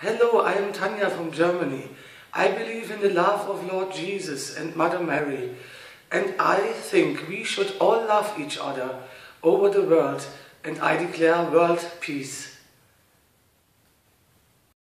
Hello, I am Tanja from Germany. I believe in the love of Lord Jesus and Mother Mary. And I think we should all love each other over the world. And I declare world peace.